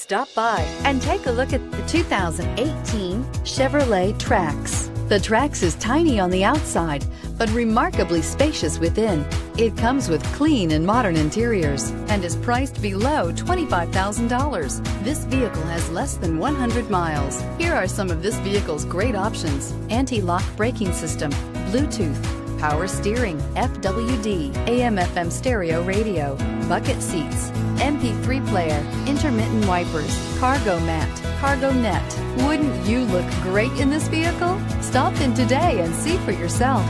Stop by and take a look at the 2018 Chevrolet Trax. The Trax is tiny on the outside, but remarkably spacious within. It comes with clean and modern interiors and is priced below $25,000. This vehicle has less than 100 miles. Here are some of this vehicle's great options. Anti-lock braking system, Bluetooth, power steering, FWD, AM FM stereo radio, bucket seats, MP3 player, intermittent wipers, cargo mat, cargo net. Wouldn't you look great in this vehicle? Stop in today and see for yourself.